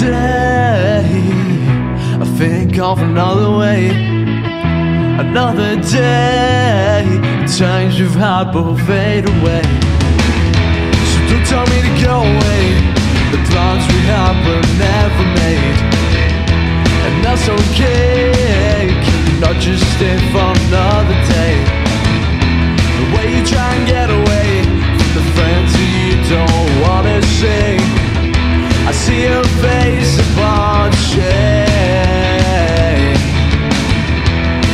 day, I think of another way. Another day, The times we've had will fade away. So don't tell me to go away. The plans we had were never made, and that's okay. Your face upon shame.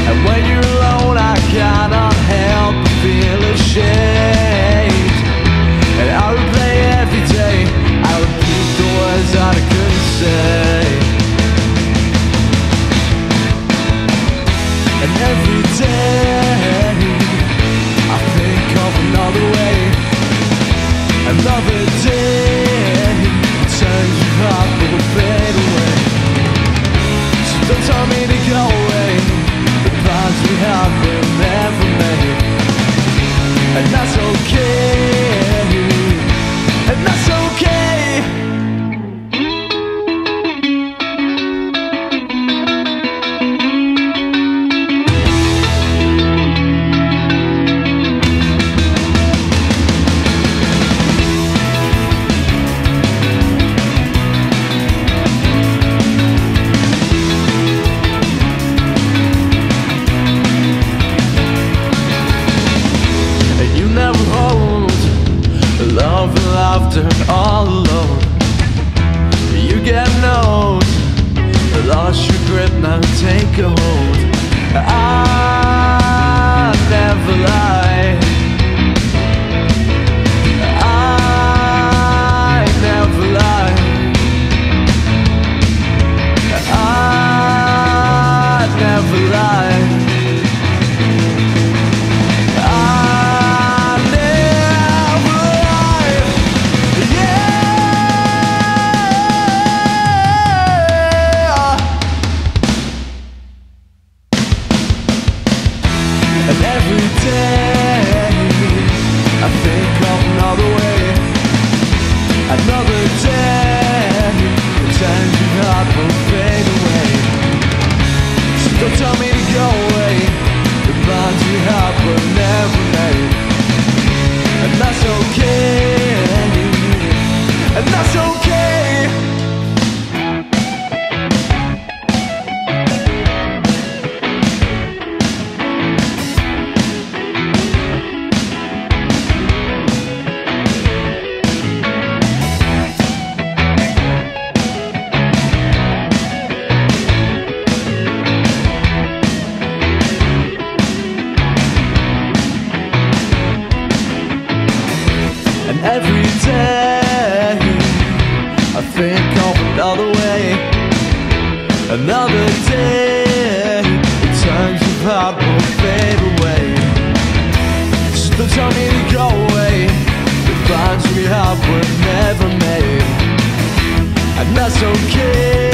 And when you're alone I cannot help but feel ashamed. And I every day I the words that I couldn't say. And every day and laughter all alone. You get knows, lost your grip, now take a hold. I never lie. I never lie. I never lie. That's okay. Don't tell me to go away. The plans we have were never made. And that's okay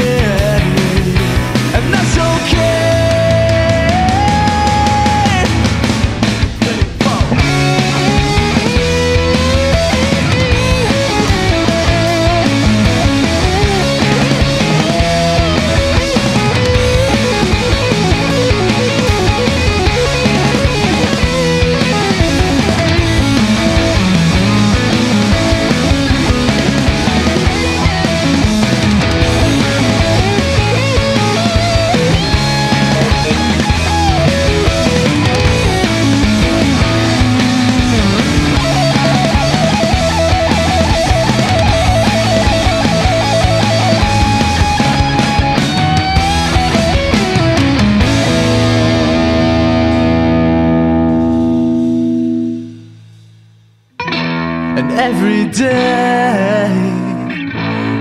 And every day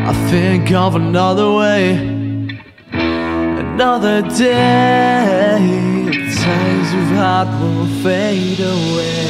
I think of another way. Another day The times we've had will fade away